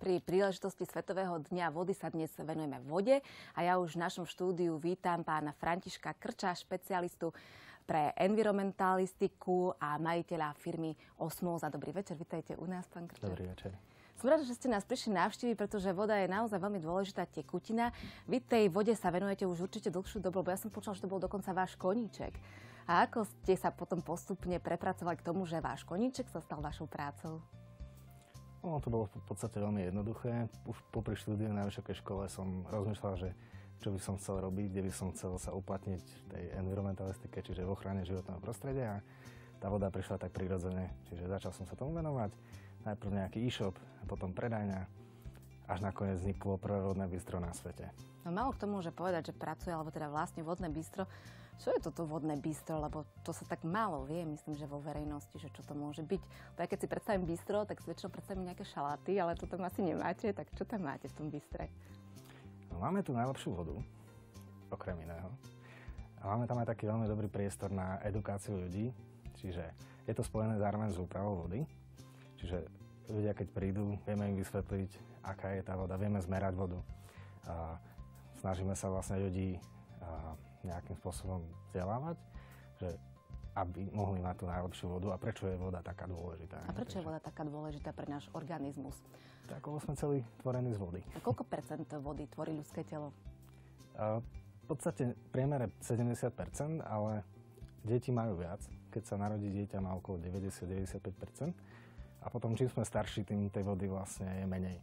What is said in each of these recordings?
Pri príležitosti Svetového dňa vody sa dnes venujeme vode a ja už v našom štúdiu vítam pána Františka Krča, špecialistu pre environmentalistiku a majiteľa firmy Osmoza. Dobrý večer, vítajte u nás, pán Krča. Dobrý večer. Som rada, že ste nás prišli navštíviť, pretože voda je naozaj veľmi dôležitá tekutina. Vy tej vode sa venujete už určite dlhšiu dobu, lebo ja som počula, že to bol dokonca váš koníček. A ako ste sa potom postupne prepracovali k tomu, že váš koníček sa stal vašou prácou? No, to bolo v podstate veľmi jednoduché. Už popri štúdiu na vysokej škole som rozmýšľal, že čo by som chcel robiť, kde by som chcel sa uplatniť v tej environmentalistike, čiže v ochrane životného prostredia. A tá voda prišla tak prirodzene, čiže začal som sa tomu venovať. Najprv nejaký e-shop, potom predajňa, až nakoniec vzniklo prvé vodné bistro na svete. No malo k tomu, že povedať, že pracuje, alebo teda vlastne vodné bistro. Čo je toto vodné bistro? Lebo to sa tak málo vie, myslím, že vo verejnosti, že čo to môže byť. Tak keď si predstavím bistro, tak si väčšinou predstavím nejaké šaláty, ale to tam asi nemáte. Tak čo tam máte v tom bistre? No, máme tu najlepšiu vodu, okrem iného. A máme tam aj taký veľmi dobrý priestor na edukáciu ľudí, čiže je to spojené zároveň s úpravou vody. Čiže ľudia, keď prídu, vieme im vysvetliť, aká je tá voda, vieme zmerať vodu. A snažíme sa vlastne ľudí nejakým spôsobom vzdelávať, že aby mohli mať tú najlepšiu vodu a prečo je voda taká dôležitá. A prečo je voda taká dôležitá pre náš organizmus? Tak, sme celý tvorení z vody. A koľko percent vody tvorí ľudské telo? A v podstate priemere 70% ale deti majú viac. Keď sa narodí dieťa, má okolo 90-95% a potom čím sme starší, tým tej vody vlastne je menej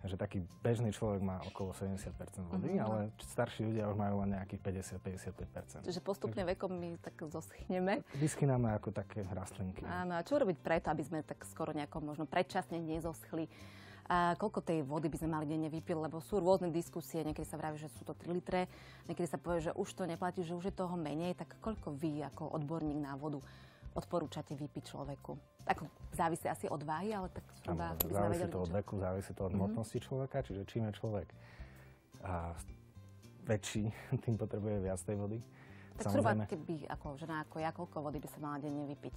že taký bežný človek má okolo 70% vody, uh-huh. ale starší ľudia už majú len nejakých 50-55 Čiže postupne vekom my tak zoschneme. Vyschyname ako také rastlinky. Áno, a čo robiť preto, aby sme tak skoro nejako možno predčasne nezoschli? A koľko tej vody by sme mali denne vypiť, lebo sú rôzne diskusie, niekedy sa vraví, že sú to 3 litre, niekedy sa povie, že už to neplatí, že už je toho menej, tak koľko vy ako odborník na vodu odporúčate vypiť človeku? Ako závisí asi od váhy, ale tak zhruba by sme Závisí to od veku, závisí to od mm-hmm. hmotnosti človeka, čiže čím je človek a väčší, tým potrebuje viac tej vody. Tak zhruba, keby ako žena ako ja, koľko vody by sa mala denne vypiť?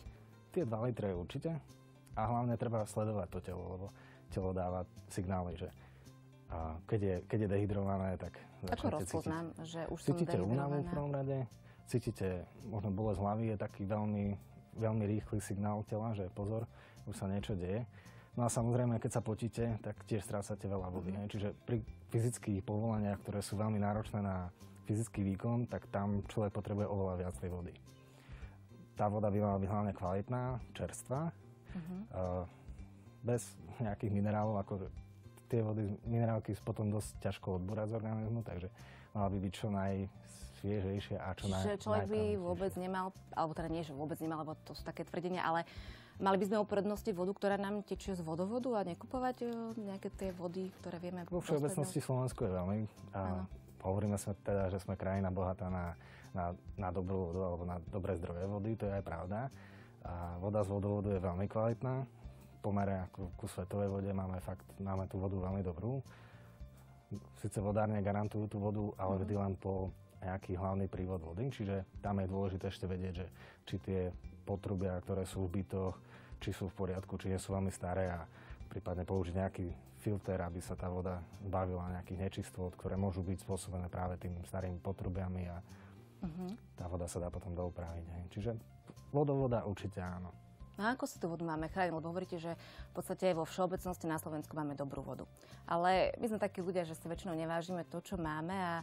Tie 2 litre určite. A hlavne treba sledovať to telo, lebo telo dáva signály, že a keď, je, keď je dehydrované, tak Ako rozpoznám, cítiť, že už cítite som únavu v prvom rade, cítite možno bolesť hlavy, je taký veľmi veľmi rýchly signál tela, že pozor, už sa niečo deje. No a samozrejme, keď sa potíte, tak tiež strácate veľa vody. Mm. Čiže pri fyzických povolaniach, ktoré sú veľmi náročné na fyzický výkon, tak tam človek potrebuje oveľa viac tej vody. Tá voda by mala byť hlavne kvalitná, čerstvá, mm-hmm. bez nejakých minerálov, ako tie vody, minerálky potom dosť ťažko odbúrať z organizmu, takže mala by byť čo naj najsviežejšie a čo naj, človek by vôbec nemal, alebo teda nie, že vôbec nemal, lebo to sú také tvrdenia, ale mali by sme uprednosti vodu, ktorá nám tečie z vodovodu a nekupovať e, nejaké tie vody, ktoré vieme... Vo všeobecnosti Slovensko je veľmi... A hovoríme sme teda, že sme krajina bohatá na, na, na dobrú vodu alebo na dobré zdroje vody, to je aj pravda. A voda z vodovodu je veľmi kvalitná. Pomere ku, ku svetovej vode máme fakt, máme tú vodu veľmi dobrú. Sice vodárne garantujú tú vodu, ale vždy len po nejaký hlavný prívod vody, čiže tam je dôležité ešte vedieť, že či tie potrubia, ktoré sú v bytoch, či sú v poriadku, či nie sú veľmi staré a prípadne použiť nejaký filter, aby sa tá voda zbavila nejakých nečistôt, ktoré môžu byť spôsobené práve tým starými potrubiami a uh-huh. tá voda sa dá potom doupraviť. Hej. Čiže vodovoda určite áno. No a ako si tú vodu máme chrániť? Lebo hovoríte, že v podstate vo všeobecnosti na Slovensku máme dobrú vodu. Ale my sme takí ľudia, že si väčšinou nevážime to, čo máme a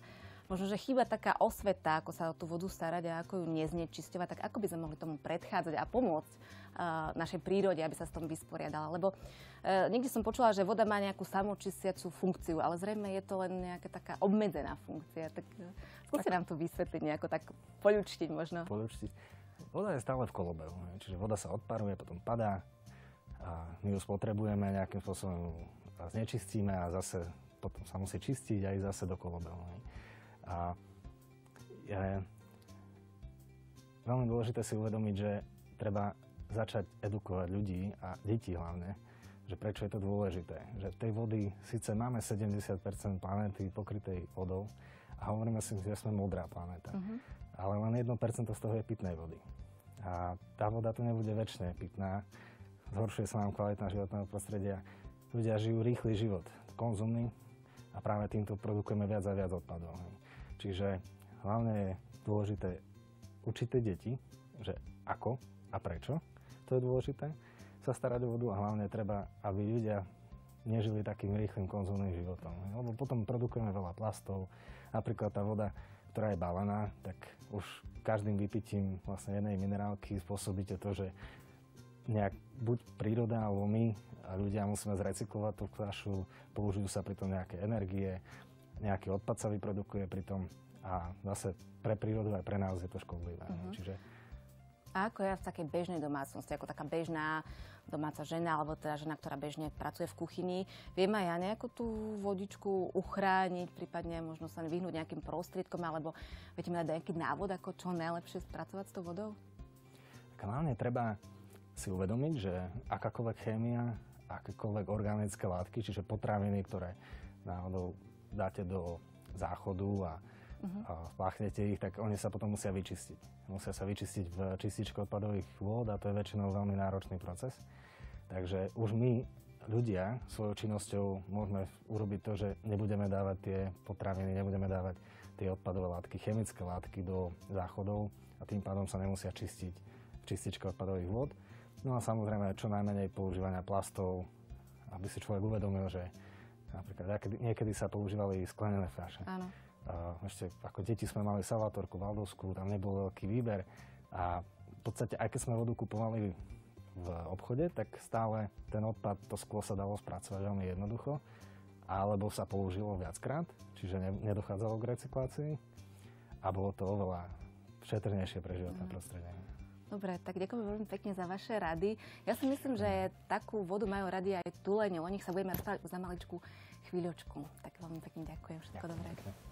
možno, že chýba taká osveta, ako sa o tú vodu starať a ako ju neznečisťovať, tak ako by sme mohli tomu predchádzať a pomôcť uh, našej prírode, aby sa s tom vysporiadala. Lebo uh, niekde som počula, že voda má nejakú samočistiacu funkciu, ale zrejme je to len nejaká taká obmedzená funkcia. Tak uh, skúste nám to vysvetliť nejako tak poľučtiť možno. Poľučtiť. Voda je stále v kolobehu, čiže voda sa odparuje, potom padá a my ju spotrebujeme, nejakým spôsobom znečistíme a zase potom sa musí čistiť aj zase do kolobehu. A je veľmi dôležité si uvedomiť, že treba začať edukovať ľudí a deti hlavne, že prečo je to dôležité. Že tej vody, síce máme 70% planéty pokrytej vodou a hovoríme si, že sme modrá planéta, uh-huh. ale len 1% z toho je pitnej vody. A tá voda tu nebude väčšine pitná, zhoršuje sa nám kvalitná životného prostredia. Ľudia žijú rýchly život, konzumný a práve týmto produkujeme viac a viac odpadov. Čiže hlavne je dôležité učiť tie deti, že ako a prečo, to je dôležité, sa starať o vodu a hlavne treba, aby ľudia nežili takým rýchlým konzumným životom. Lebo potom produkujeme veľa plastov. Napríklad tá voda, ktorá je balená, tak už každým vypitím vlastne jednej minerálky spôsobíte to, že nejak buď príroda alebo my a ľudia musíme zrecyklovať tú fľašu, použijú sa pri tom nejaké energie, nejaký odpad sa vyprodukuje pri tom a zase pre prírodu aj pre nás je to škodlivé. Uh-huh. Čiže a ako ja v takej bežnej domácnosti, ako taká bežná domáca žena, alebo teda žena, ktorá bežne pracuje v kuchyni, viem aj ja nejakú tú vodičku uchrániť, prípadne možno sa vyhnúť nejakým prostriedkom, alebo viete mi dať nejaký návod, ako čo najlepšie spracovať s tou vodou? Hlavne treba si uvedomiť, že akákoľvek chémia, akékoľvek organické látky, čiže potraviny, ktoré náhodou dáte do záchodu a uh-huh. a ich, tak oni sa potom musia vyčistiť. Musia sa vyčistiť v čističke odpadových vôd a to je väčšinou veľmi náročný proces. Takže už my, ľudia, svojou činnosťou môžeme urobiť to, že nebudeme dávať tie potraviny, nebudeme dávať tie odpadové látky, chemické látky do záchodov a tým pádom sa nemusia čistiť v čističke odpadových vôd. No a samozrejme čo najmenej používania plastov, aby si človek uvedomil, že napríklad niekedy sa používali sklenené fľaše. Áno ešte ako deti sme mali Salvatorku, Valdovskú, tam nebol veľký výber a v podstate aj keď sme vodu kupovali v obchode, tak stále ten odpad, to sklo sa dalo spracovať veľmi jednoducho, alebo sa použilo viackrát, čiže ne, nedochádzalo k recyklácii a bolo to oveľa šetrnejšie pre životné mm. prostredie. Dobre, tak ďakujem veľmi pekne za vaše rady. Ja si myslím, že takú vodu majú rady aj tulene. O nich sa budeme rozprávať za maličku chvíľočku. Tak veľmi pekne ďakujem. Všetko ďakujem. dobré.